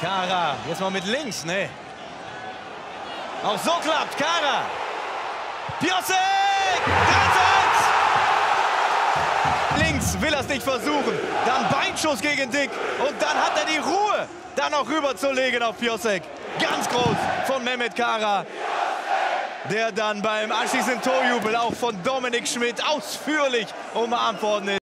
Kara, jetzt mal mit links, ne? Auch so klappt, Kara. Piosek! 3 Links will er es nicht versuchen. Dann Beinschuss gegen Dick. Und dann hat er die Ruhe, da noch rüberzulegen auf Piosek. Ganz groß von Mehmet Kara. Der dann beim anschließenden Torjubel auch von Dominik Schmidt ausführlich umarmt worden ist.